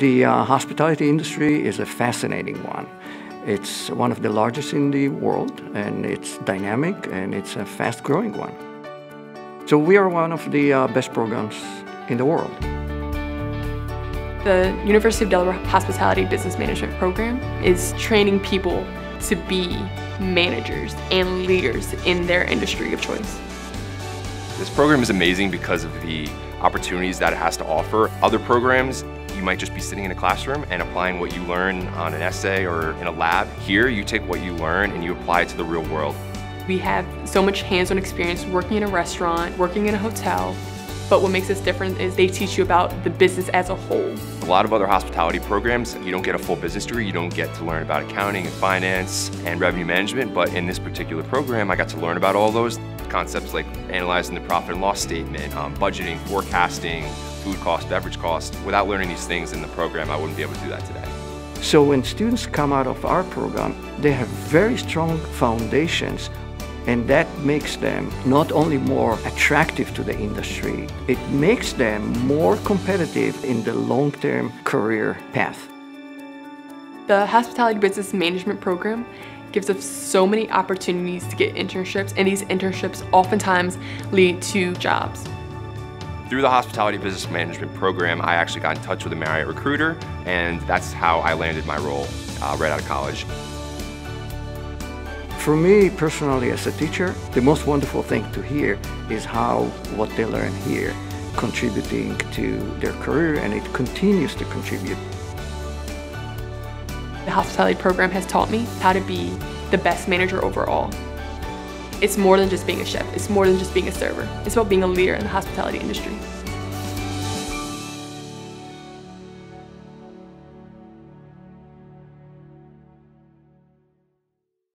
The uh, hospitality industry is a fascinating one. It's one of the largest in the world, and it's dynamic, and it's a fast-growing one. So we are one of the uh, best programs in the world. The University of Delaware Hospitality Business Management Program is training people to be managers and leaders in their industry of choice. This program is amazing because of the opportunities that it has to offer. Other programs, you might just be sitting in a classroom and applying what you learn on an essay or in a lab. Here, you take what you learn and you apply it to the real world. We have so much hands-on experience working in a restaurant, working in a hotel, but what makes us different is they teach you about the business as a whole. A lot of other hospitality programs, you don't get a full business degree, you don't get to learn about accounting and finance and revenue management, but in this particular program, I got to learn about all those concepts like analyzing the profit and loss statement, um, budgeting, forecasting, food cost, beverage cost. Without learning these things in the program, I wouldn't be able to do that today. So when students come out of our program, they have very strong foundations and that makes them not only more attractive to the industry, it makes them more competitive in the long-term career path. The Hospitality Business Management Program gives us so many opportunities to get internships, and these internships oftentimes lead to jobs. Through the Hospitality Business Management Program, I actually got in touch with a Marriott recruiter, and that's how I landed my role uh, right out of college. For me personally as a teacher, the most wonderful thing to hear is how what they learn here contributing to their career and it continues to contribute. The hospitality program has taught me how to be the best manager overall. It's more than just being a chef, it's more than just being a server. It's about being a leader in the hospitality industry.